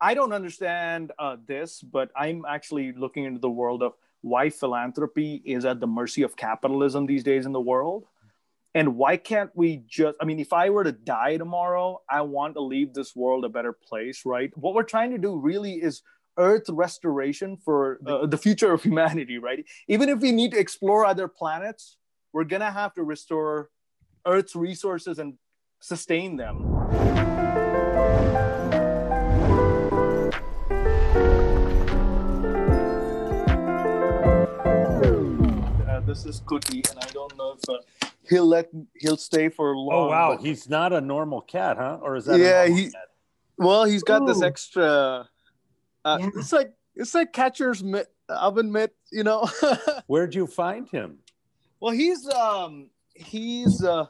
I don't understand uh, this, but I'm actually looking into the world of why philanthropy is at the mercy of capitalism these days in the world. And why can't we just, I mean, if I were to die tomorrow, I want to leave this world a better place, right? What we're trying to do really is earth restoration for uh, the future of humanity, right? Even if we need to explore other planets, we're going to have to restore earth's resources and sustain them. This is Kuti, and I don't know if uh, he'll let he'll stay for long. Oh wow, but... he's not a normal cat, huh? Or is that? Yeah, he. Cat? Well, he's got Ooh. this extra. Uh, yeah. It's like it's like catcher's mitt, oven mitt, you know. Where'd you find him? Well, he's um he's uh,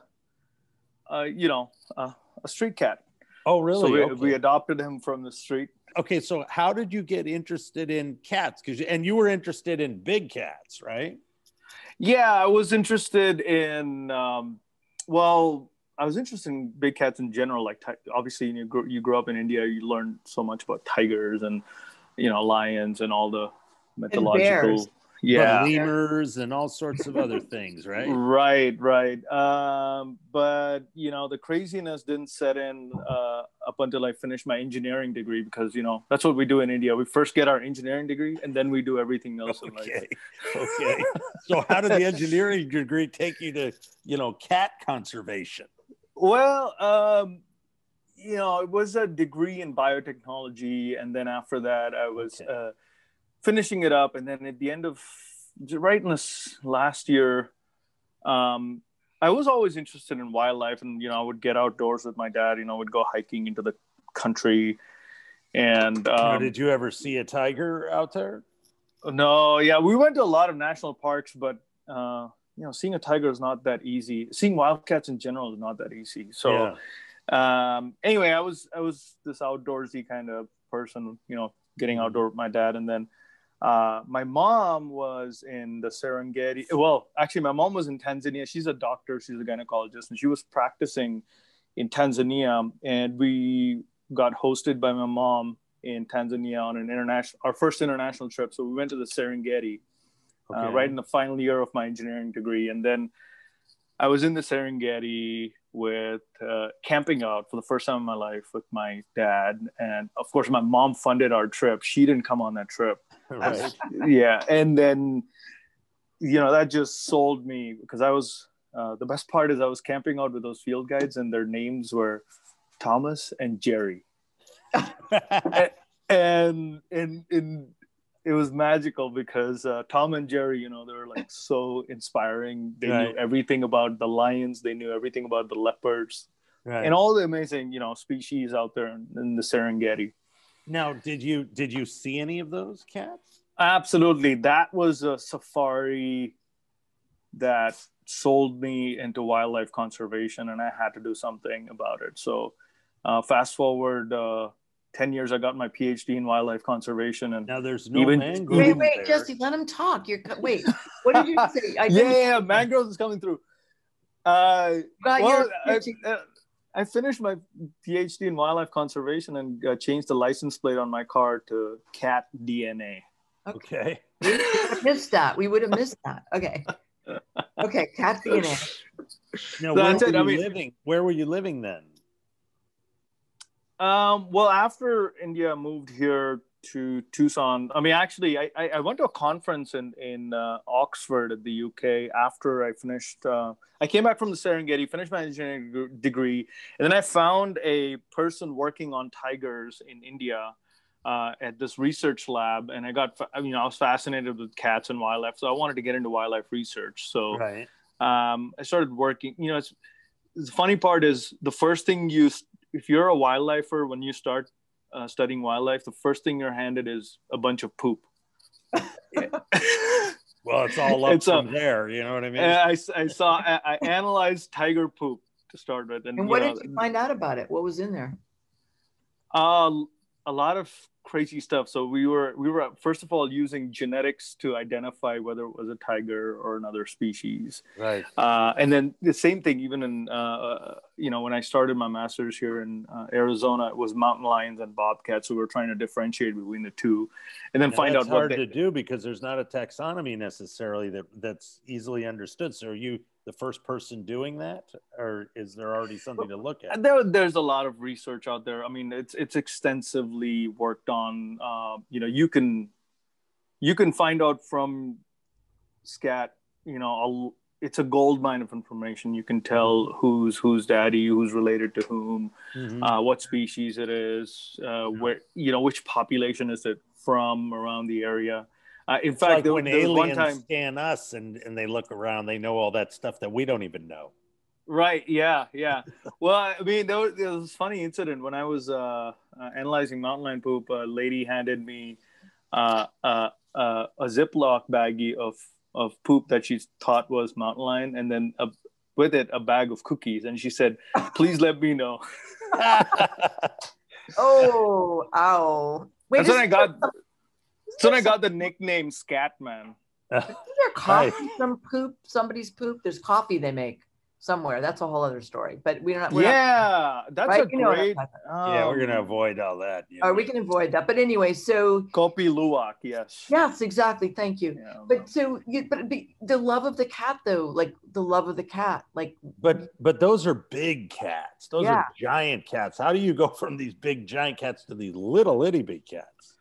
uh you know uh, a street cat. Oh really? So we, okay. we adopted him from the street. Okay, so how did you get interested in cats? Because and you were interested in big cats, right? Yeah, I was interested in. Um, well, I was interested in big cats in general. Like, obviously, you grow, you grow up in India, you learn so much about tigers and you know lions and all the mythological yeah. lemurs and all sorts of other things right? Right right. Um, but you know the craziness didn't set in uh, up until i finished my engineering degree because you know that's what we do in india. We first get our engineering degree and then we do everything else okay okay. So how did the engineering degree take you to you know cat conservation? Well um, you know it was a degree in biotechnology and then after that i was okay. uh, finishing it up, and then at the end of right in this last year, um, I was always interested in wildlife, and you know, I would get outdoors with my dad. You know, would go hiking into the country, and um, did you ever see a tiger out there? No, yeah, we went to a lot of national parks, but uh, you know, seeing a tiger is not that easy. Seeing wildcats in general is not that easy. So, yeah. um, anyway, I was I was this outdoorsy kind of person, you know, getting mm-hmm. outdoor with my dad, and then uh, my mom was in the Serengeti. Well, actually, my mom was in Tanzania. She's a doctor, she's a gynecologist, and she was practicing in Tanzania. And we got hosted by my mom in Tanzania on an international, our first international trip. So we went to the Serengeti uh, okay. uh, right in the final year of my engineering degree. And then I was in the Serengeti with uh, camping out for the first time in my life with my dad. And of course, my mom funded our trip. She didn't come on that trip. Right. yeah. And then, you know, that just sold me because I was, uh, the best part is I was camping out with those field guides and their names were Thomas and Jerry. and, and, and, it was magical because uh, Tom and Jerry, you know, they were like so inspiring. They right. knew everything about the lions. They knew everything about the leopards, right. and all the amazing, you know, species out there in, in, the Serengeti. Now, did you did you see any of those cats? Absolutely, that was a safari that sold me into wildlife conservation, and I had to do something about it. So, uh, fast forward. Uh, 10 years I got my PhD in wildlife conservation and now there's no even, mangroves. Wait, wait, there. Jesse, let him talk. You're wait. What did you say? I yeah, yeah, mangroves is coming through. Uh, well, I, uh, I, finished my PhD in wildlife conservation and uh, changed the license plate on my car to cat DNA. Okay. We missed that. We would have missed that. Okay. Okay, cat DNA. Now, where were you I mean, living? Where were you living then? Um, well, after India moved here to Tucson, I mean, actually, I, I went to a conference in in uh, Oxford at the UK after I finished. Uh, I came back from the Serengeti, finished my engineering degree, and then I found a person working on tigers in India. Uh, at this research lab, and I got, I mean, I was fascinated with cats and wildlife, so I wanted to get into wildlife research. So right. um, I started working. You know, it's, the funny part is the first thing you if you're a wildlifer when you start uh, studying wildlife, the first thing you're handed is a bunch of poop. well, it's all up it's from a, there. You know what I mean? I, I saw, I, I, analyzed tiger poop to start with. And, and what you know, did you find out about it? What was in there? Uh, a lot of crazy stuff. So we were we were first of all using genetics to identify whether it was a tiger or another species. Right. Uh, and then the same thing, even in uh, you know when I started my master's here in uh, Arizona, it was mountain lions and bobcats. So we were trying to differentiate between the two, and then Now, find out what hard they, to do because there's not a taxonomy necessarily that that's easily understood. So are you the first person doing that, or is there already something to look at? there there's a lot of research out there. I mean it's it's extensively worked on uh, you know you can you can find out from scat you know a, it's a gold mine of information. You can tell who's who's daddy who's related to whom Mhm. uh, what species it is uh, where you know which population is it from around the area uh, in It's fact like there, when there was one aliens time scan us and, and they look around, they know all that stuff that we don't even know. Right. Yeah. Yeah. well, I mean, there was, there was a funny incident when I was uh, uh, analyzing mountain lion poop. A lady handed me uh, uh, uh, a Ziploc baggie of of poop that she thought was mountain lion, and then a, with it a bag of cookies, and she said, "Please let me know." Oh, ow. Wait, That's when I isn't got. There That's I got the nickname Scatman. Isn't there coffee from poop? Somebody's poop. There's coffee they make somewhere. That's a whole other story. But we don't. We're not, Yeah, that's right? a You know great. talking oh. yeah, we're gonna avoid all that. you Oh, know. we can avoid that. But anyway, so Kopi Luwak. Yes. yes, exactly. Thank you. Yeah. But so, you, but be, the love of the cat, though, like the love of the cat, like But but those are big cats. Those Yeah. are giant cats. How do you go from these big giant cats to these little itty bitty cats?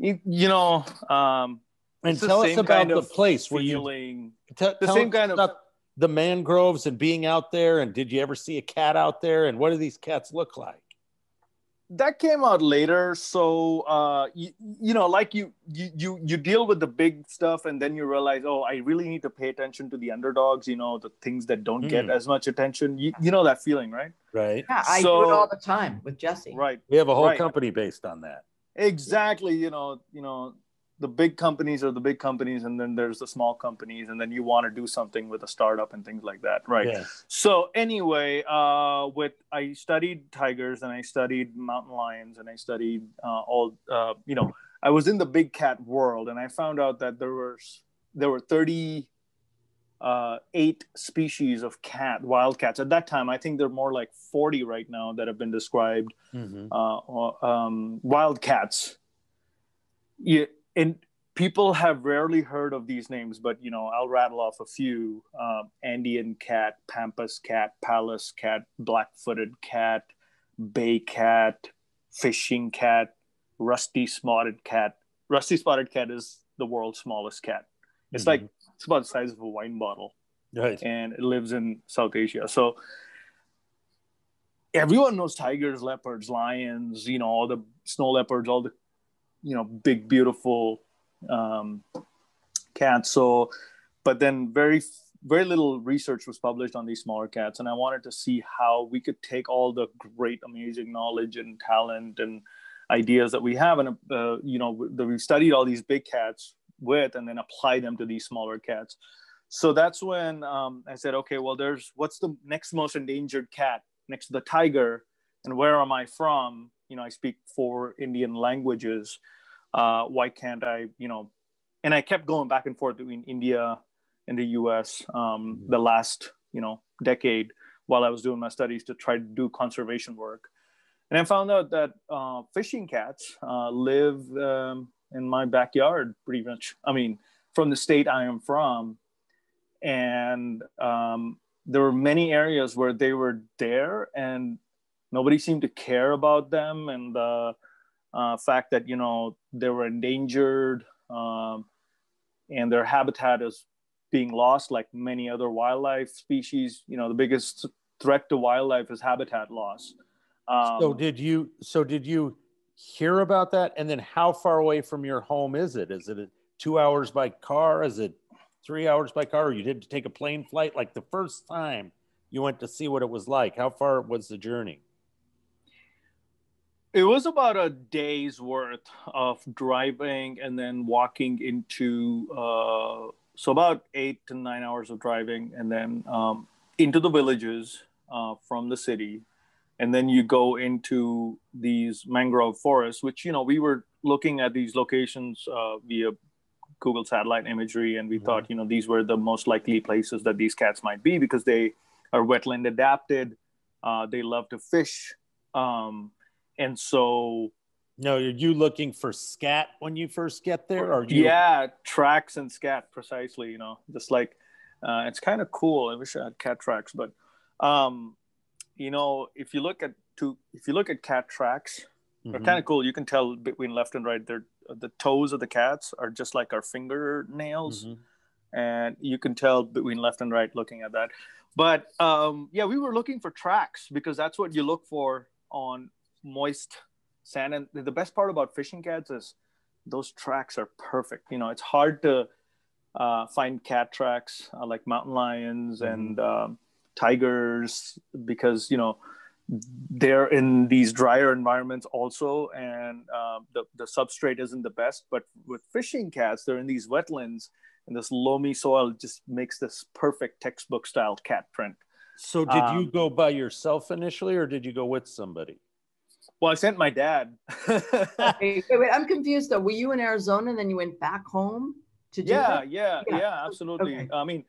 You, you know, um, And tell us about kind the place where you feeling. tell, the same us kind of- the mangroves and being out there. And did you ever see a cat out there? And what do these cats look like? that came out later so uh you, you know like you, you you you deal with the big stuff and then you realize oh i really need to pay attention to the underdogs you know the things that don't get Mm. as much attention you, you know that feeling right Right. yeah, I do it all the time with Jesse. right We have a whole Right. company based on that. Exactly you know you know the big companies are the big companies and then there's the small companies and then you want to do something with a startup and things like that right Yeah. So anyway, uh, with I studied tigers and I studied mountain lions and I studied uh, all uh, you know I was in the big cat world and I found out that there was there were thirty uh, eight species of cat wild cats at that time. I think there are more like forty right now that have been described Mhm. uh, um, wild cats. Yeah, and people have rarely heard of these names, but you know, I'll rattle off a few: um, Andean cat, pampas cat, Pallas cat, black-footed cat, bay cat, fishing cat, rusty spotted cat. Rusty spotted cat is the world's smallest cat. It's Mhm. like it's about the size of a wine bottle right. and it lives in South Asia. So everyone knows tigers, leopards, lions, you know, all the snow leopards, all the, you know, big, beautiful um, cats. So, but then very, very little research was published on these smaller cats. And I wanted to see how we could take all the great, amazing knowledge and talent and ideas that we have and, uh, you know, that we've studied all these big cats with and then apply them to these smaller cats so that's when um, I said, okay, well, there's what's the next most endangered cat next to the tiger, and where am I from? You know, I speak four Indian languages. Uh, why can't I? You know, and I kept going back and forth between India and the U.S. Um, the last you know decade while I was doing my studies to try to do conservation work, and I found out that uh, fishing cats uh, live um, in my backyard pretty much. I mean, from the state I am from. And um, there were many areas where they were there and nobody seemed to care about them. And the uh, fact that you know they were endangered um, and their habitat is being lost like many other wildlife species you know the biggest threat to wildlife is habitat loss. Um, so did you so did you hear about that? And then how far away from your home is it? Is it two hours by car? Is it three hours by car? Or you did take a plane flight? Like the first time you went to see what it was like how far was the journey? It was about a day's worth of driving and then walking into uh, so about eight to nine hours of driving and then um, into the villages uh, from the city and then you go into these mangrove forests, which you know we were looking at these locations uh, via Google satellite imagery, and we mm-hmm. thought you know these were the most likely places that these cats might be because they are wetland adapted. Uh, they love to fish, um, and so. No, are you looking for scat when you first get there? Or you... yeah, tracks and scat precisely. You know, just like uh, it's kind of cool. I wish I had cat tracks, but um, you know, if you look at to if you look at cat tracks, mm-hmm. they're kind of cool. You can tell between left and right. They're the toes of the cats are just like our fingernails, mm-hmm. and you can tell between left and right looking at that. But um, yeah, we were looking for tracks because that's what you look for on moist sand. And the best part about fishing cats is those tracks are perfect. You know, it's hard to uh, find cat tracks uh, like mountain lions mm-hmm. and um, tigers because you know they're in these drier environments also and uh, the, the substrate isn't the best but with fishing cats they're in these wetlands and this loamy soil just makes this perfect textbook style cat print. So did um, you go by yourself initially or did you go with somebody? Well i sent my dad. Wait, wait, i'm confused though. Were you in arizona and then you went back home to do yeah, yeah yeah. yeah absolutely. Okay. i mean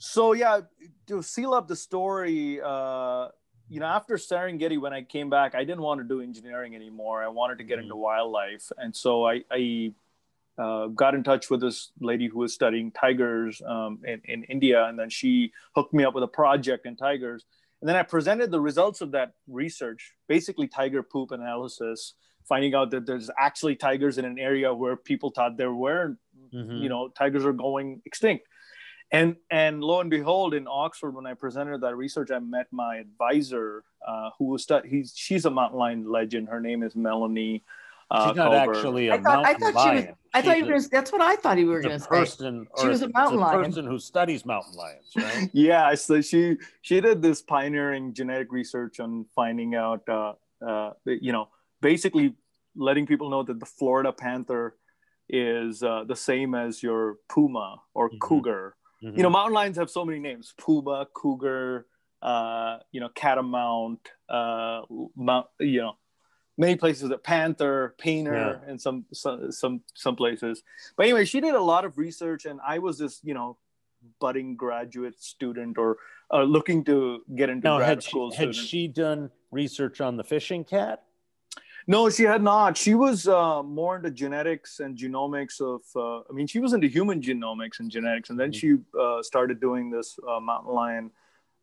so yeah, to seal up the story, uh, you know, after Serengeti, when I came back, I didn't want to do engineering anymore. I wanted to get mm-hmm. into wildlife, and so I, I uh, got in touch with this lady who was studying tigers um, in, in India, and then she hooked me up with a project in tigers. And then I presented the results of that research, basically tiger poop analysis, finding out that there's actually tigers in an area where people thought there were, mm-hmm. you know, tigers are going extinct and and lo and behold in oxford when i presented that research i met my advisor uh, who was stud- he's she's a mountain lion legend her name is melanie uh, she's not Culver. actually a I thought, I thought lion. she was. I thought you were. Gonna, that's what I thought you were going to say. Person, she was a mountain a lion. Person who studies mountain lions, right? yeah. So she she did this pioneering genetic research on finding out, uh, uh, you know, basically letting people know that the Florida panther is uh, the same as your puma or mm-hmm. cougar Mm-hmm. You know, mountain lions have so many names: puma, cougar, uh, you know, catamount, uh, mount, you know, many places that panther, painter, yeah. and some, some some some places. But anyway, she did a lot of research, and I was this, you know, budding graduate student or uh, looking to get into now, grad had school. She, had she done research on the fishing cat? No, she had not. She was uh, more into genetics and genomics of. Uh, I mean, she was into human genomics and genetics, and then mm-hmm. she uh, started doing this uh, mountain lion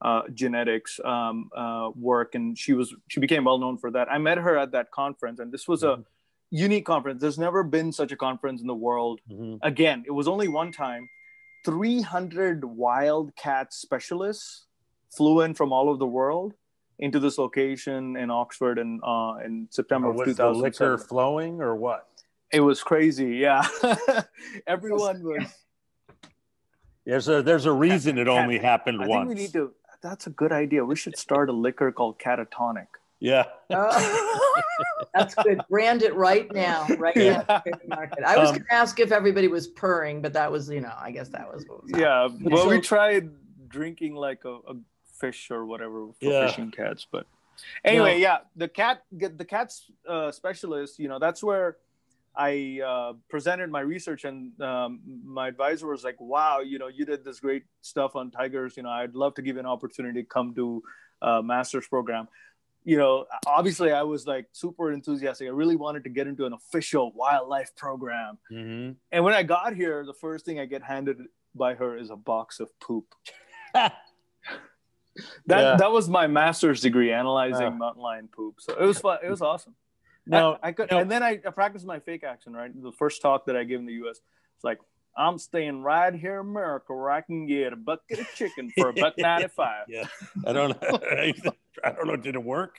uh, genetics um, uh, work, and she was she became well known for that. I met her at that conference, and this was mm-hmm. a unique conference. There's never been such a conference in the world. Mm-hmm. Again, it was only one time. 300 wildcat specialists flew in from all over the world into this location in Oxford in uh, in September was of 2007. the liquor flowing or what? It was crazy. Yeah, everyone was. There's a there's a reason it only happened I once. Think we need to. That's a good idea. We should start a liquor called Catatonic. Yeah. Oh, that's good. Brand it right now. Right yeah. now. I was um, going to ask if everybody was purring, but that was, you know, I guess that was what was Yeah. Well, so, we tried drinking like a, a fish or whatever for yeah. fishing cats. But anyway, yeah, the cat the cat's uh, specialist. You know, that's where I uh, presented my research, and um, my advisor was like, "Wow, you know, you did this great stuff on tigers. You know, I'd love to give you an opportunity to come to a master's program." You know, obviously, I was like super enthusiastic. I really wanted to get into an official wildlife program. Mm-hmm. And when I got here, the first thing I get handed by her is a box of poop. that yeah. that was my master's degree analyzing uh, mountain lion poop. So it was fun. It was awesome. No, I, I could, no. and then I, I, practiced my fake accent. Right, the first talk that I gave in the U.S. It's like I'm staying right here in America where I can get a bucket of chicken for a buck ninety five. yeah, I don't know. I don't know. Did it work?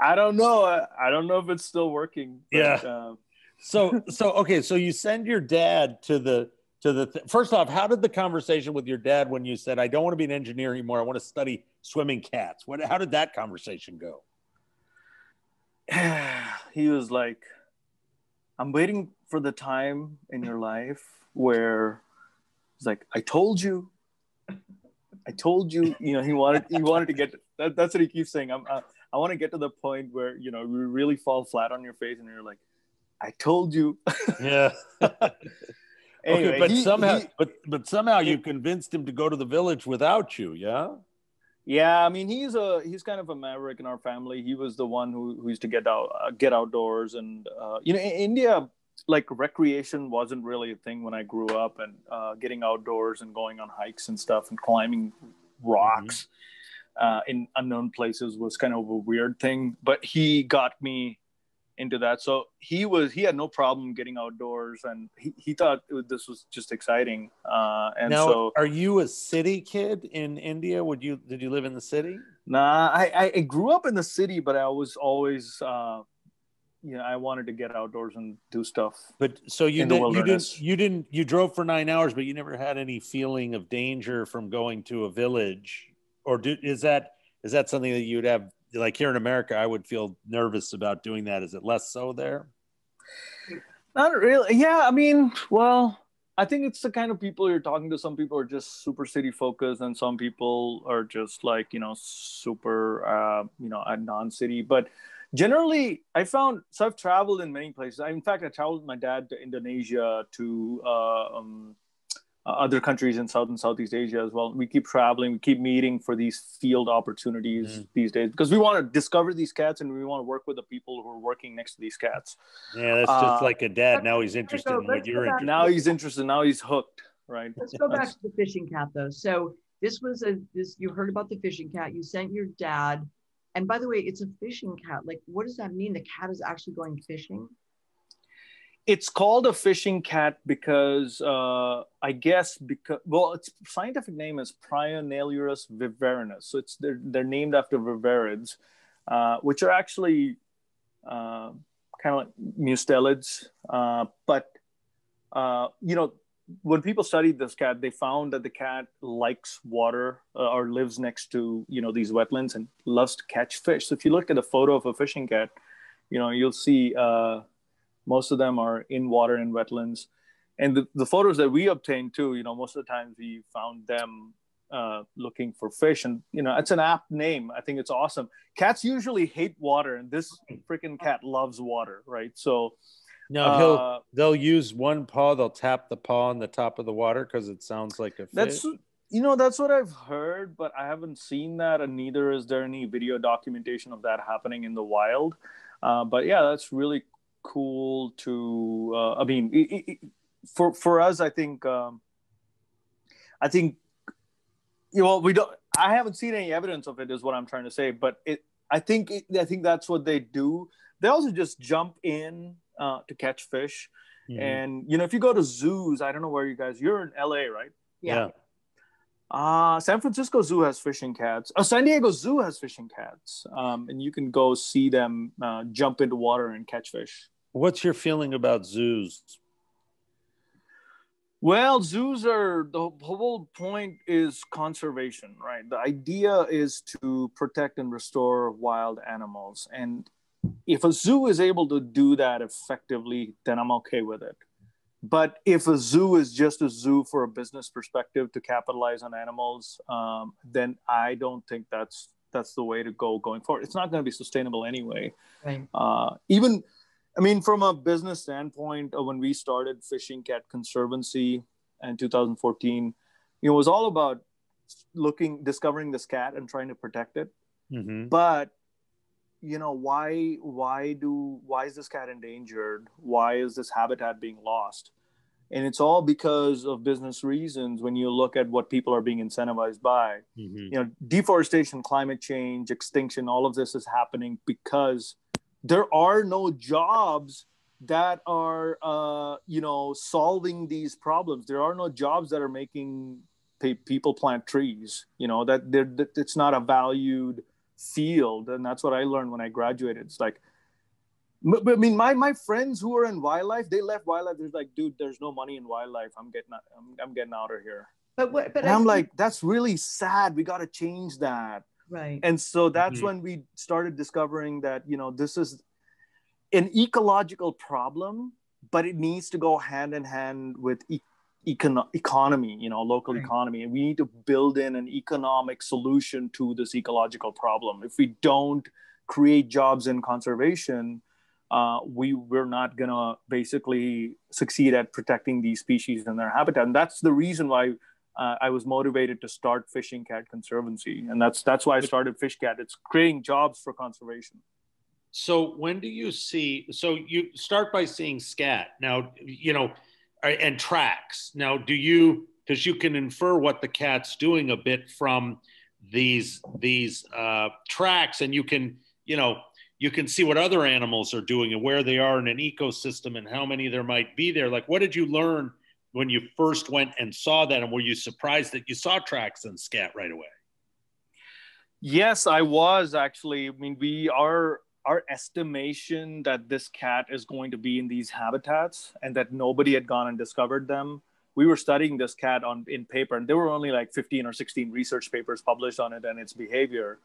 I don't know. I don't know if it's still working. But, yeah. Uh, so so okay. So you send your dad to the to the th- first off how did the conversation with your dad when you said i don't want to be an engineer anymore i want to study swimming cats what how did that conversation go he was like i'm waiting for the time in your life where he's like i told you i told you you know he wanted he wanted to get that, that's what he keeps saying. I'm, uh, I want to get to the point where you know you really fall flat on your face and you're like, I told you. Yeah. anyway, okay, but he, somehow, he, but but somehow you convinced him to go to the village without you. Yeah. Yeah, I mean he's a he's kind of a maverick in our family. He was the one who, who used to get out uh, get outdoors, and uh, you know in India like recreation wasn't really a thing when I grew up, and uh, getting outdoors and going on hikes and stuff and climbing rocks mm-hmm. uh, in unknown places was kind of a weird thing. But he got me into that, so he was he had no problem getting outdoors, and he, he thought this was just exciting. Uh, and now, so, are you a city kid in India? Would you did you live in the city? Nah, I, I grew up in the city, but I was always uh, you know, I wanted to get outdoors and do stuff. But so you did, you didn't you didn't you drove for nine hours, but you never had any feeling of danger from going to a village, or do, is that is that something that you'd have like here in America? I would feel nervous about doing that. Is it less so there? Not really. Yeah, I mean, well, I think it's the kind of people you're talking to. Some people are just super city focused, and some people are just like you know super uh, you know a non-city, but generally i found so i've traveled in many places I, in fact i traveled with my dad to indonesia to uh, um, uh, other countries in south and southeast asia as well we keep traveling we keep meeting for these field opportunities mm. these days because we want to discover these cats and we want to work with the people who are working next to these cats yeah that's uh, just like a dad now he's interested in what you're interested now he's interested now he's hooked right let's go back to the fishing cat though so this was a this you heard about the fishing cat you sent your dad and by the way, it's a fishing cat. Like, what does that mean? The cat is actually going fishing? It's called a fishing cat because uh, I guess because well, its scientific name is Prionailurus viverrinus. So it's they're, they're named after viverrids, uh, which are actually uh, kind of like mustelids. Uh, but uh, you know, when people studied this cat, they found that the cat likes water uh, or lives next to you know these wetlands and loves to catch fish. So if you look at a photo of a fishing cat, you know you'll see most of them are in water and wetlands. And the, the photos that we obtained too, you know, most of the times we found them uh, looking for fish, and you know, it's an apt name. I think it's awesome. Cats usually hate water, and this freaking cat loves water, right? So no, he'll uh, they'll use one paw. They'll tap the paw on the top of the water because it sounds like a fish. That's you know that's what I've heard, but I haven't seen that, and neither is there any video documentation of that happening in the wild. Uh, but yeah, that's really cool to. Uh, I mean, it, it, for for us, I think um, I think you know we don't. I haven't seen any evidence of it, is what I'm trying to say. But it, I think it, I think that's what they do. They also just jump in uh, to catch fish. Mm-hmm. And you know, if you go to zoos, I don't know where you guys. You're in LA, right? Yeah. Uh, San Francisco Zoo has fishing cats. Oh, San Diego Zoo has fishing cats, um, and you can go see them uh, jump into water and catch fish. What's your feeling about zoos? Well, zoos are the whole point is conservation, right? The idea is to protect and restore wild animals. And if a zoo is able to do that effectively, then I'm okay with it. But if a zoo is just a zoo for a business perspective to capitalize on animals, um, then I don't think that's that's the way to go going forward. It's not going to be sustainable anyway. Right. Uh, even, I mean, from a business standpoint, uh, when we started Fishing Cat Conservancy in 2014, it was all about looking, discovering this cat and trying to protect it. Mm-hmm. But you know why why do why is this cat endangered? Why is this habitat being lost? And it's all because of business reasons when you look at what people are being incentivized by. Mm-hmm. you know deforestation climate change extinction all of this is happening because there are no jobs that are uh, you know solving these problems. There are no jobs that are making people plant trees you know that, that it's not a valued field and that's what i learned when i graduated. It's like but i mean my my friends who are in wildlife they left wildlife. They're like dude there's no money in wildlife. I'm getting out, I'm, I'm getting out of here. But what but and i'm like that's really sad. We got to change that. Right. And so that's mm-hmm. when we started discovering that you know this is an ecological problem but it needs to go hand in hand with e- econ- economy, you know, local Right. economy, and we need to build in an economic solution to this ecological problem. If we don't create jobs in conservation, uh, we we're not gonna basically succeed at protecting these species and their habitat. And that's the reason why uh, I was motivated to start Fishing Cat Conservancy, and that's that's why I started Fish Cat. It's creating jobs for conservation. So when do you see? So you start by seeing scat. Now you know, and tracks. Now, do you? Because you can infer what the cat's doing a bit from these these uh, tracks, and you can you know you can see what other animals are doing and where they are in an ecosystem and how many there might be there. Like, what did you learn when you first went and saw that, and were you surprised that you saw tracks and scat right away? Yes, I was actually. I mean, we are our estimation that this cat is going to be in these habitats and that nobody had gone and discovered them. We were studying this cat on in paper, and there were only like 15 or 16 research papers published on it and its behavior.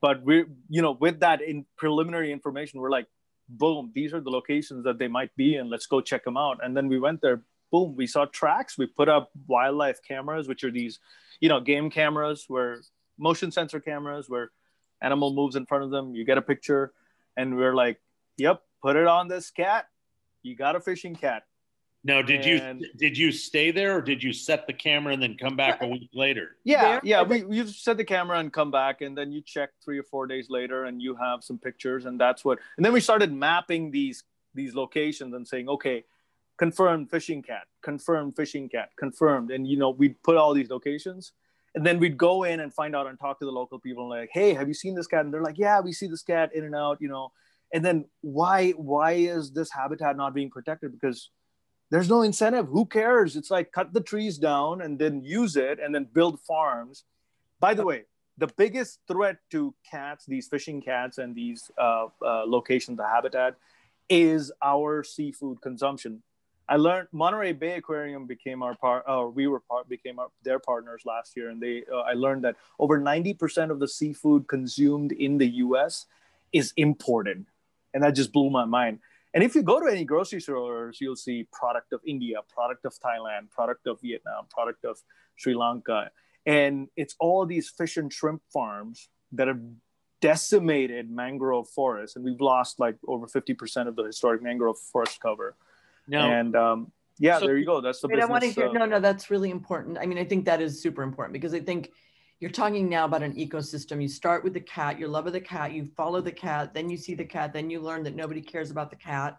But we, you know, with that in preliminary information, we're like, boom, these are the locations that they might be in. Let's go check them out. And then we went there. Boom, we saw tracks. We put up wildlife cameras, which are these, you know, game cameras where motion sensor cameras where animal moves in front of them. You get a picture and we're like, "Yep, put it on this cat. You got a fishing cat." Now, did And- you did you stay there, or did you set the camera and then come back a week later? Yeah, There- yeah. We you set the camera and come back, and then you check three or four days later, and you have some pictures, and that's what. And then we started mapping these these locations and saying, okay, confirmed fishing cat, confirmed fishing cat, confirmed, and you know we'd put all these locations, and then we'd go in and find out and talk to the local people, and like, hey, have you seen this cat? And they're like, yeah, we see this cat in and out, you know. And then why why is this habitat not being protected? Because there's no incentive. Who cares? It's like cut the trees down and then use it and then build farms. By the way, the biggest threat to cats, these fishing cats and these uh, uh, locations, the habitat, is our seafood consumption. I learned Monterey Bay Aquarium became our part, or we were part, became our, their partners last year, and they. Uh, I learned that over ninety percent of the seafood consumed in the U.S. is imported, and that just blew my mind. And if you go to any grocery stores, you'll see product of India, product of Thailand, product of Vietnam, product of Sri Lanka. And it's all these fish and shrimp farms that have decimated mangrove forests. And we've lost like over 50% of the historic mangrove forest cover. Now, And um, yeah, So- there you go. That's the Wait, I want to hear. uh, No, no, that's really important. I mean, I think that is super important because I think you're talking now about an ecosystem. You start with the cat, your love of the cat, you follow the cat, then you see the cat, then you learn that nobody cares about the cat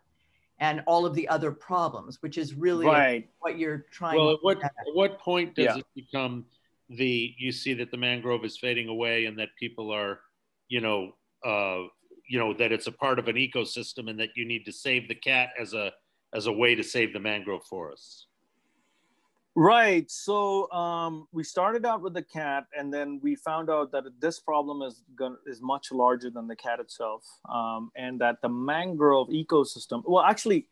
and all of the other problems, which is really right. what you're trying well, to at what get at what point does Yeah. it become the you see that the mangrove is fading away and that people are, you know, uh, you know that it's a part of an ecosystem and that you need to save the cat as a as a way to save the mangrove forests. Right. So um, we started out with the cat, and then we found out that this problem is going is much larger than the cat itself, um, and that the mangrove ecosystem. Well, actually,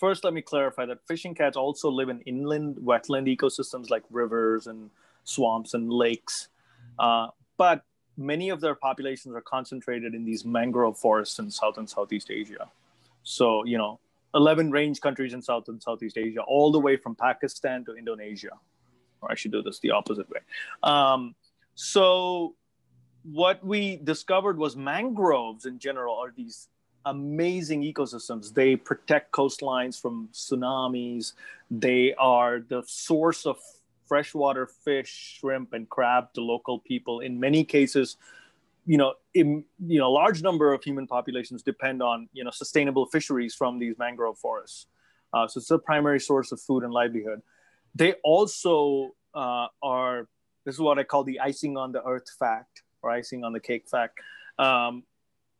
first let me clarify that fishing cats also live in inland wetland ecosystems like rivers and swamps and lakes, uh, but many of their populations are concentrated in these mangrove forests in South and Southeast Asia. So you know, 11 range countries in South and Southeast Asia, all the way from Pakistan to Indonesia. Or I should do this the opposite way. Um, so, what we discovered was mangroves in general are these amazing ecosystems. They protect coastlines from tsunamis, they are the source of freshwater fish, shrimp, and crab to local people. In many cases, you know, in, you know, a large number of human populations depend on you know sustainable fisheries from these mangrove forests. Uh, so it's a primary source of food and livelihood. They also uh, are. This is what I call the icing on the earth fact, or icing on the cake fact. Um,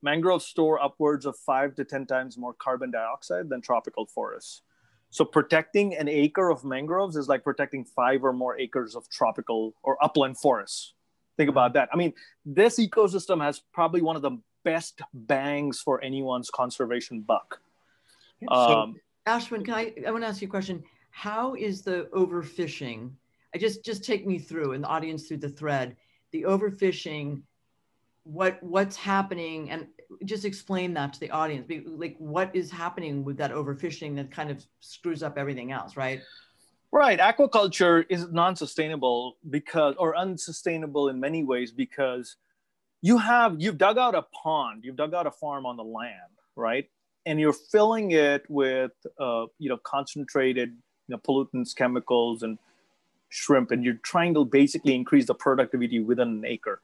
mangroves store upwards of five to ten times more carbon dioxide than tropical forests. So protecting an acre of mangroves is like protecting five or more acres of tropical or upland forests. Think about that. I mean, this ecosystem has probably one of the best bangs for anyone's conservation buck. Um, Ashwin, can I, I want to ask you a question. How is the overfishing? I just, just take me through and the audience through the thread, the overfishing, what, what's happening and just explain that to the audience. Like what is happening with that overfishing that kind of screws up everything else, right? Right. Aquaculture is non sustainable because, or unsustainable in many ways because you have, you've dug out a pond, you've dug out a farm on the land, right? And you're filling it with, uh, you know, concentrated you know, pollutants, chemicals, and shrimp, and you're trying to basically increase the productivity within an acre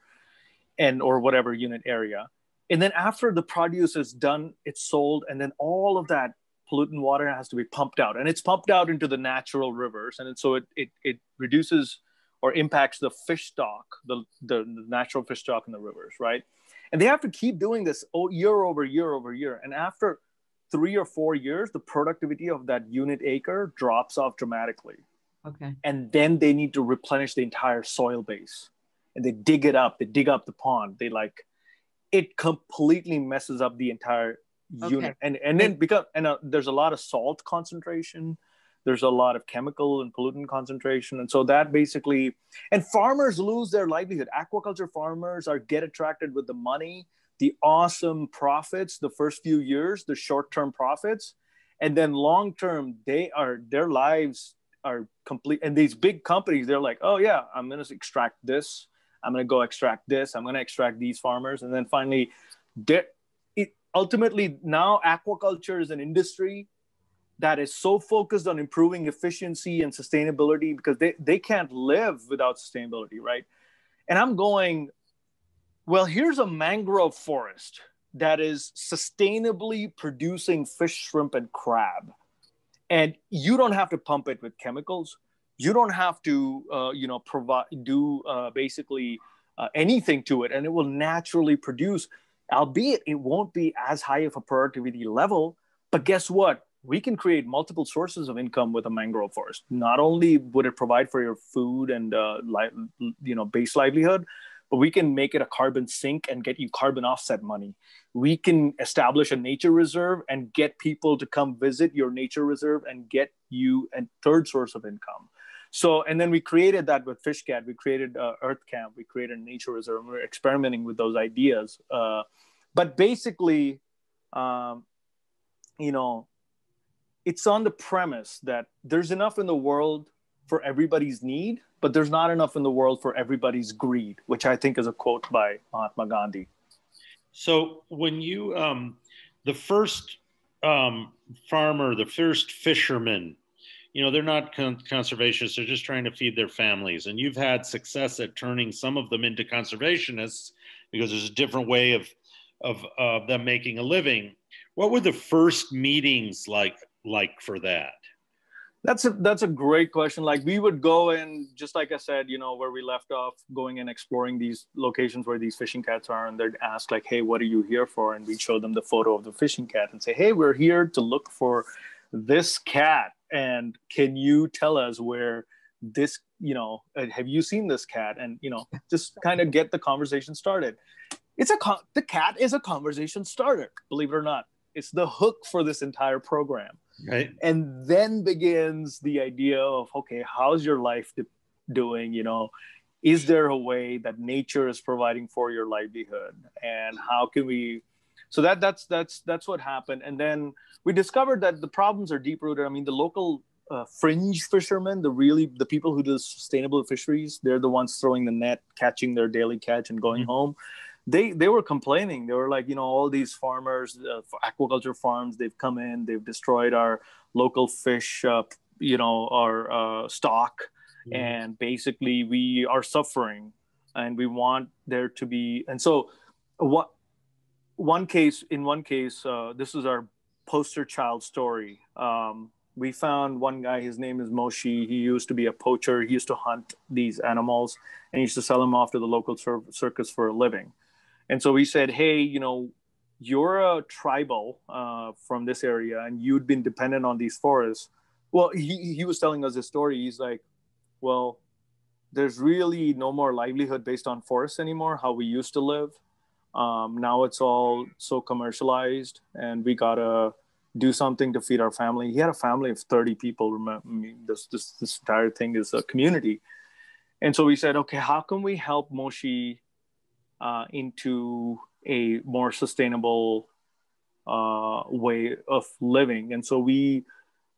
and or whatever unit area. And then after the produce is done, it's sold, and then all of that pollutant water has to be pumped out and it's pumped out into the natural rivers and so it, it, it reduces or impacts the fish stock the, the, the natural fish stock in the rivers right? And they have to keep doing this year over year over year and after three or four years the productivity of that unit acre drops off dramatically. Okay. And then they need to replenish the entire soil base and they dig it up they dig up the pond they like it completely messes up the entire okay. unit and and then because and uh, there's a lot of salt concentration. There's a lot of chemical and pollutant concentration. And so that basically and farmers lose their livelihood. Aquaculture farmers are get attracted with the money the awesome profits the first few years the short-term profits. And then long term they are their lives are complete. And these big companies they're like oh yeah i'm going to extract this. I'm going to go extract this. I'm going to extract these farmers. And then finally ultimately now aquaculture is an industry that is so focused on improving efficiency and sustainability because they, they can't live without sustainability right? And i'm going well here's a mangrove forest that is sustainably producing fish shrimp and crab. And you don't have to pump it with chemicals. You don't have to uh, you know provide do uh, basically uh, anything to it and it will naturally produce albeit it won't be as high of a productivity level. But guess what? We can create multiple sources of income with a mangrove forest. Not only would it provide for your food and uh, li- you know base livelihood, we can make it a carbon sink and get you carbon offset money. We can establish a nature reserve and get people to come visit your nature reserve and get you a third source of income. So, and then we created that with FishCat. We created uh, Earth Camp. We created a nature reserve. We are experimenting with those ideas. Uh, but basically, um, you know, it's on the premise that there's enough in the world for everybody's need, but there's not enough in the world for everybody's greed, which I think is a quote by Mahatma Gandhi. So when you, um, the first um, farmer, the first fisherman you know they're not con- conservationists they're just trying to feed their families. And you've had success at turning some of them into conservationists because there's a different way of of uh, them making a living. What were the first meetings like like for that that's a that's a great question. Like we would go and just like i said you know where we left off going and exploring these locations where these fishing cats are and they'd ask like hey what are you here for? And we'd show them the photo of the fishing cat and say hey we're here to look for this cat. And can you tell us where this you know uh, have you seen this cat? And you know just kind of get the conversation started. It's a con- the cat is a conversation starter believe it or not. It's the hook for this entire program right. And then begins the idea of okay how's your life doing you know? Is there a way that nature is providing for your livelihood? And how can we so that that's that's that's what happened. And then we discovered that the problems are deep rooted i mean the local uh, fringe fishermen the really the people who do sustainable fisheries they're the ones throwing the net catching their daily catch and going mm-hmm. home they they were complaining. They were like you know all these farmers uh, aquaculture farms they've come in they've destroyed our local fish uh, you know our uh, stock. Mm-hmm. and basically we are suffering and we want there to be and so what one case in one case uh, this is our poster child story. Um, we found one guy his name is moshi he used to be a poacher. He used to hunt these animals and he used to sell them off to the local cir- circus for a living and so we said hey you know you're a tribal uh, from this area and you'd been dependent on these forests well he, he was telling us his story he's like well there's really no more livelihood based on forests anymore how we used to live um, now it's all so commercialized, and we gotta do something to feed our family. He had a family of 30 people. Remember, I mean, this, this, this entire thing is a community. And so we said, okay, how can we help Moshi uh, into a more sustainable uh, way of living? And so we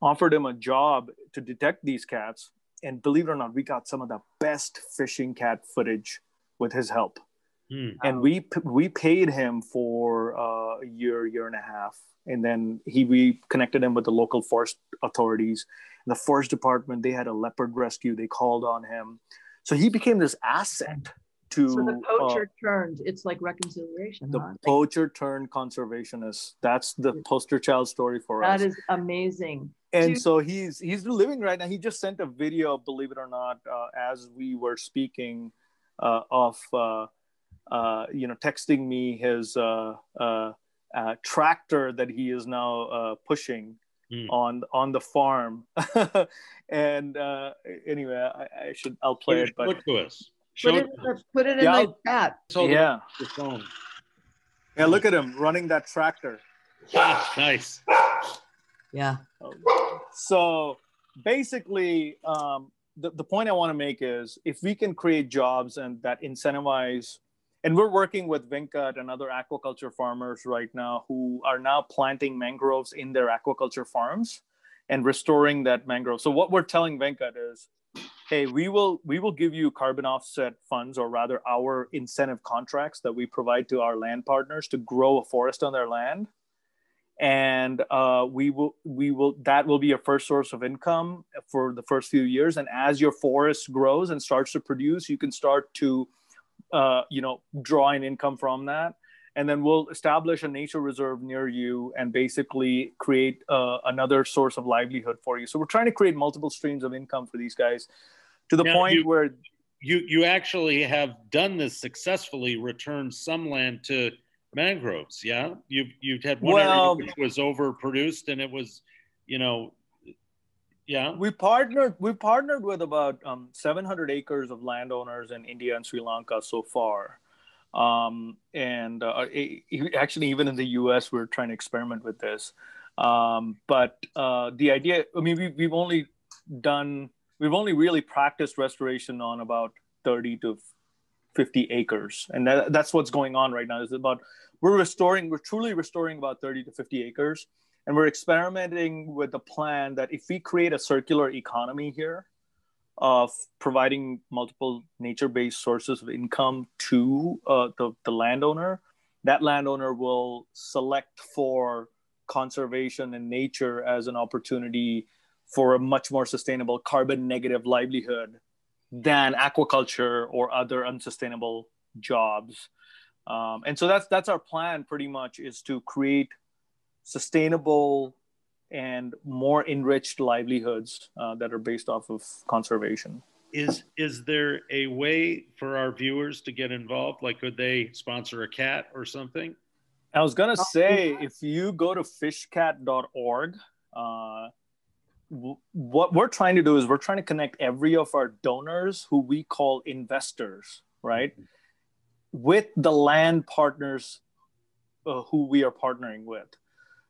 offered him a job to detect these cats. And believe it or not, we got some of the best fishing cat footage with his help. Hmm. And we we paid him for uh, a year, year and a half, and then he we connected him with the local forest authorities. The forest department they had a leopard rescue. They called on him, so he became this asset to So the uh, poacher turned. It's like reconciliation. the huh? poacher turned conservationist. That's the poster child story for us. That is amazing. and Dude. so he's he's living right now. He just sent a video, believe it or not, uh, as we were speaking, uh, of uh, uh, you know texting me his uh, uh, uh, tractor that he is now uh, pushing Hmm. on on the farm. and uh, anyway, I, I should I'll play it, Show but to us. Show Put it it, put it in Yeah, the chat. Hold yeah, the phone. yeah. Look at him running that tractor. Ah, nice. Yeah. so basically um, the, the point i want to make is if we can create jobs and that incentivize and we're working with Venkat and other aquaculture farmers right now who are now planting mangroves in their aquaculture farms and restoring that mangrove so what we're telling Venkat is hey we will we will give you carbon offset funds or rather our incentive contracts that we provide to our land partners to grow a forest on their land. And uh, we will we will that will be your first source of income for the first few years. And as your forest grows and starts to produce you can start to uh, you know draw an income from that. And then we'll establish a nature reserve near you and basically create uh, another source of livelihood for you. So we're trying to create multiple streams of income for these guys to the Now, point you- where You you actually have done this successfully. Returned some land to mangroves. Yeah, you you had one Well- area which was overproduced, and it was, you know, yeah. we partnered we partnered with about um, 700 acres of landowners in india and sri lanka so far um, and uh, e- actually even in the us we're trying to experiment with this um, but uh, the idea i mean we, we've only done we've only really practiced restoration on about 30 to 50 acres. And that, that's what's going on right now is about we're restoring we're truly restoring about 30 to 50 acres. And we're experimenting with the plan that if we create a circular economy here of providing multiple nature-based sources of income to uh, the, the landowner that landowner will select for conservation and nature as an opportunity for a much more sustainable carbon negative livelihood than aquaculture or other unsustainable jobs um, and so that's that's our plan pretty much is to create sustainable and more enriched livelihoods uh, that are based off of conservation. Is is there a way for our viewers to get involved? Like, could they sponsor a cat or something? I was gonna say if you go to fishcat.org, uh, w- what we're trying to do is we're trying to connect every of our donors who we call investors, right, with the land partners uh, who we are partnering with.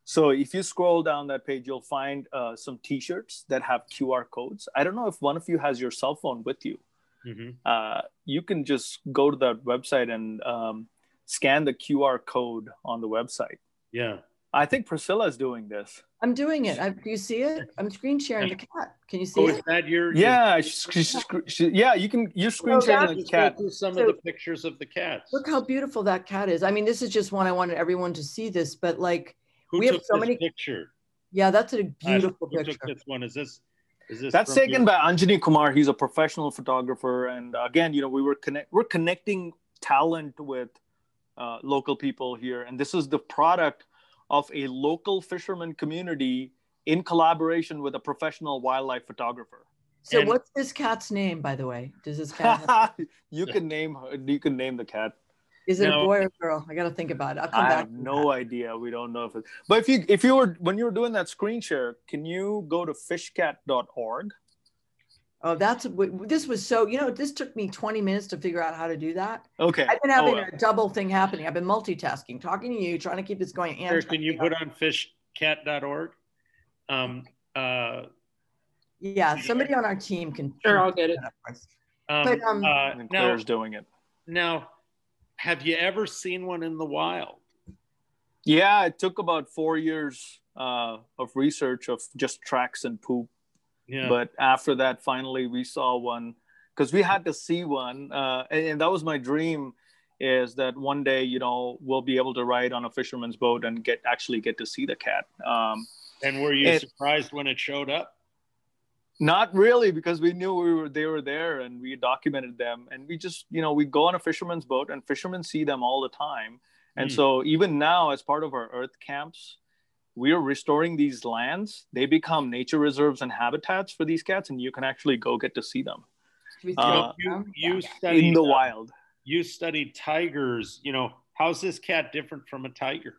So if you scroll down that page, you'll find uh, some T-shirts that have QR codes. I don't know if one of you has your cell phone with you. hmm Uh, you can just go to that website and um, scan the QR code on the website. Yeah. I think Priscilla is doing this. I'm doing it. I, do you see it? I'm screen sharing the cat. Can you see Oh, it? is that your? Yeah, she, she, she, yeah. You can. You're screen Oh, sharing the cat. through some So- of the pictures of the cats. Look how beautiful that cat is. I mean, this is just one I wanted everyone to see this, but like, Who we have took so this many- picture. yeah, that's a Ash, beautiful who picture. took this one? Is this? Is this? That's taken your- by Anjani Kumar. He's a professional photographer, and again, you know, we were connect. We're connecting talent with uh, local people here, and this is the product of a local fisherman community in collaboration with a professional wildlife photographer. So, And- what's this cat's name, by the way? Does this cat have, you can name her. You can name the cat. is it No. a boy or a girl? I got to think about it. I'll come I back. have no that. idea. We don't know if it. But if you if you were when you were doing that screen share, can you go to fishcat.org? Oh, that's this was so. You know, this took me 20 minutes to figure out how to do that. Okay. I've been having Oh, a double thing happening. I've been multitasking, talking to you, trying to keep this going. And Sir, can you put on fishcat.org? Um, uh, Yeah, somebody on our team can. Sure, I'll get it. um, But, um, uh, and now, Claire's doing it. now, have you ever seen one in the wild? Yeah, it took about four years uh, of research of just tracks and poop. Yeah. But after that, finally we saw one because we had to see one, uh, and, and that was my dream. Is that one day you know we'll be able to ride on a fisherman's boat and get actually get to see the cat. Um, and were you it- surprised when it showed up? Not really, because we knew we were they were there and we documented them, and we just you know we go on a fisherman's boat and fishermen see them all the time, and Hmm. so even now as part of our Earth camps, we are restoring these lands. They become nature reserves and habitats for these cats, and you can actually go get to see them Uh, you you studied in the uh, wild. you studied tigers. You know, how's this cat different from a tiger?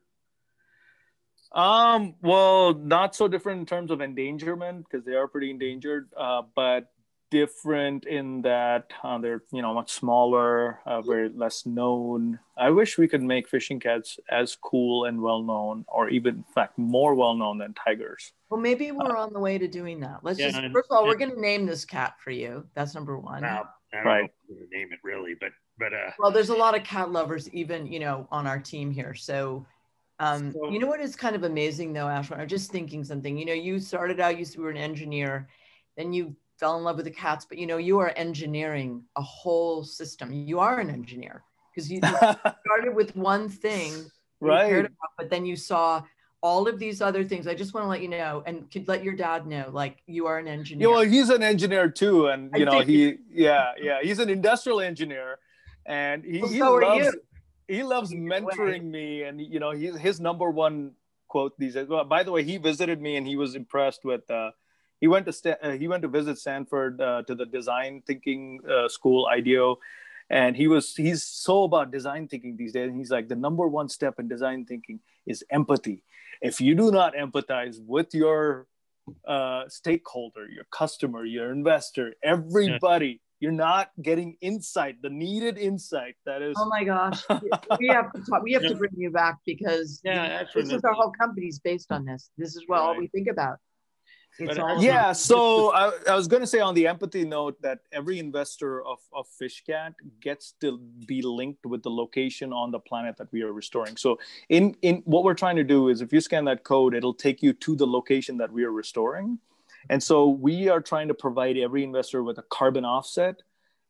Um, well, not so different in terms of endangerment because they are pretty endangered, uh, but different in that uh, they're you know much smaller, uh, very less known. I wish we could make fishing cats as cool and well known, or even in fact more well known than tigers. Well, maybe we're on the way to doing that. Let's Yeah, just and- first of all, we're going to name this cat for you. That's number one. Now, I don't Right. know if I'm gonna name it really, but but uh, Well, there's a lot of cat lovers, even you know, on our team here. So, um, So- you know what is kind of amazing though, Ashwin? I'm just thinking something. You know, you started out, you were an engineer, then you fell in love with the cats, but you know, you are engineering a whole system. You are an engineer because you, started with one thing, right. about, but then you saw all of these other things. I just want to let you know, and could let your dad know, like you are an engineer. Yeah, well, he's an engineer too, and I you know he, yeah, yeah, he's an industrial engineer, and he, Well, he so loves he loves In your way. mentoring me, and you know he, his number one quote these days. Well, by the way, he visited me, and he was impressed with. Uh, he went to Sta- uh, he went to visit Stanford uh, to the design thinking uh, school IDEO, and he was he's so about design thinking these days. And he's like the number one step in design thinking is empathy. If you do not empathize with your uh, stakeholder, your customer, your investor, everybody. You're not getting insight, the needed insight that is. Oh my gosh, we have to talk. We have to bring you back because Yeah, you know, this is our whole company's based on this. This is what all Right. we think about. It's But also- yeah, so I, I was going to say on the empathy note that every investor of, of Fishcat gets to be linked with the location on the planet that we are restoring. So in in what we're trying to do is if you scan that code, it'll take you to the location that we are restoring. And so we are trying to provide every investor with a carbon offset.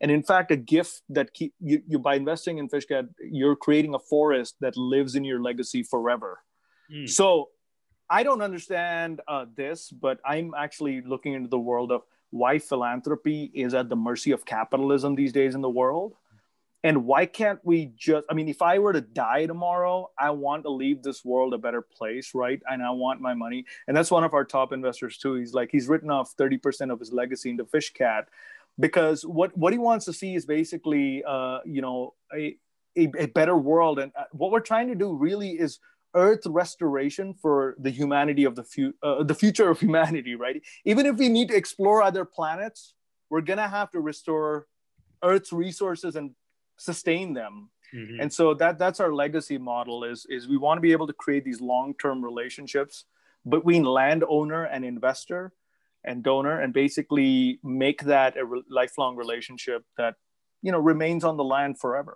And in fact, a gift that keep you, you by investing in Fishcat, you're creating a forest that lives in your legacy forever. Hmm. So I don't understand uh, this, but I'm actually looking into the world of why philanthropy is at the mercy of capitalism these days in the world. And why can't we just, I mean, if I were to die tomorrow, I want to leave this world a better place, right? And I want my money. And that's one of our top investors too. He's like, he's written off 30% of his legacy into Fishcat because what, what he wants to see is basically, uh, you know, a, a, a better world. And uh, what we're trying to do really is earth restoration for the humanity of the future uh, the future of humanity right? Even if we need to explore other planets we're gonna have to restore earth's resources and sustain them. Mhm. and so that that's our legacy model is is we want to be able to create these long-term relationships between landowner and investor and donor and basically make that a re- lifelong relationship that you know remains on the land forever.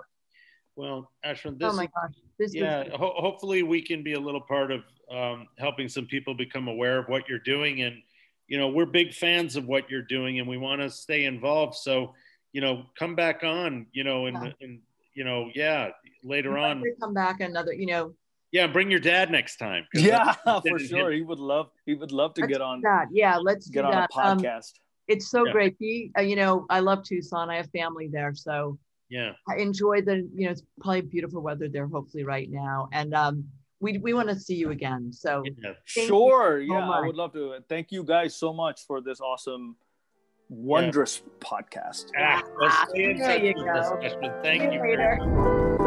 Well, Ashwin, this oh my is- gosh, this yeah, is ho- hopefully we can be a little part of um, helping some people become aware of what you're doing. And, you know, we're big fans of what you're doing and we want to stay involved. So, you know, come back on, you know, and, Yeah. and you know, yeah, later I'd on. come back another. You know, Yeah, bring your dad next time. yeah for sure he would love he would love to Let's get on that. Yeah, let's get do on that. a Um, podcast it's so Yeah. great. Be, uh, you know, I love Tucson. I have family there, so Yeah. I enjoy the. You know, it's probably beautiful weather there. Hopefully, right now, and um, we we want to see you again. So yeah. Thank you sure so yeah i would love to thank you guys so much for this awesome Wondros podcast Ah, well, There you go. Ashwin. see Thank you you. later.